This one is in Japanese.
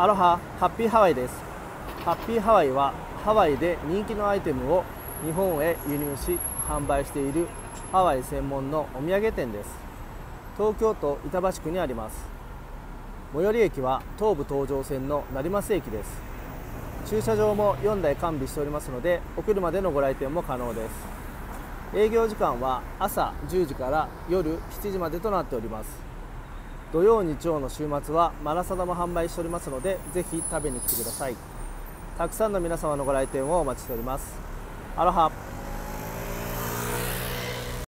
アロハハッピーハワイです。ハッピーハワイはハワイで人気のアイテムを日本へ輸入し販売しているハワイ専門のお土産店です。東京都板橋区にあります。最寄り駅は東武東上線の成増駅です。駐車場も4台完備しておりますのでお車でのご来店も可能です。営業時間は朝10時から夜7時までとなっております。土曜日曜の週末はマラサダも販売しておりますのでぜひ食べに来てください。たくさんの皆様のご来店をお待ちしております。アロハ。